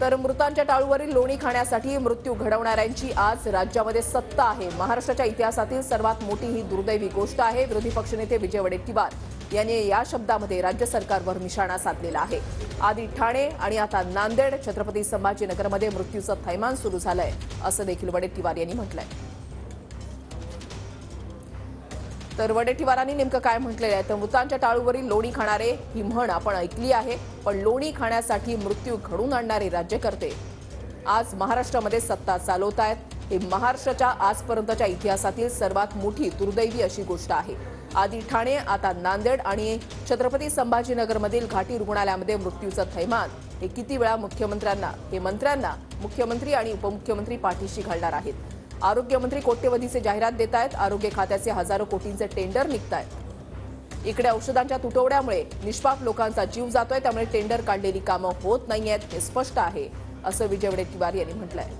तर मृतांच्या टाळूवरील लोणी खाण्यासाठी मृत्यू घडवणाऱ्यांची आज राज्यामध्ये सत्ता आहे. महाराष्ट्राच्या इतिहासातील सर्वात मोठी ही दुर्दैवी गोष्ट आहे. विरोधी पक्षनेते विजय वडेट्टीवार यांनी या शब्दामध्ये राज्य सरकारवर निशाणा साधलेला आहे. आधी ठाणे आणि आता नांदेड छत्रपती संभाजीनगरमध्ये मृत्यूचं थैमान सुरू झालंय असं देखील वडेट्टीवार यांनी म्हटलंय. तर वडेट्टीवारांनी नेमकं काय म्हटलेलं आहे? तर मृतांच्या टाळूवरील लोणी खाणारे ही म्हण आपण ऐकली आहे पण लोणी खाण्यासाठी मृत्यू घडून आणणारे राज्यकर्ते. आज महाराष्ट्रामध्ये सत्ता चालवत आहेत. हे महाराष्ट्राच्या आजपर्यंतच्या इतिहासातील सर्वात मोठी दुर्दैवी अशी गोष्ट आहे. आधी ठाणे आता नांदेड आणि छत्रपती संभाजीनगरमधील घाटी रुग्णालयामध्ये मृत्यूचं थैमान. हे किती वेळा मुख्यमंत्र्यांना हे मंत्र्यांना मुख्यमंत्री आणि उपमुख्यमंत्री पाठीशी घालणार आहेत? आरोग्यमंत्री कोट्यवधीचे जाहिरात देत आहेत आरोग्य खात्याचे हजारो कोटींचे टेंडर निघत आहेत इकडे औषधांच्या तुटवड्यामुळे निष्पाप लोकांचा जीव जातोय. त्यामुळे टेंडर काढलेली कामं होत नाहीयेत हे स्पष्ट आहे असं विजय वडेट्टीवार यांनी म्हटलंय.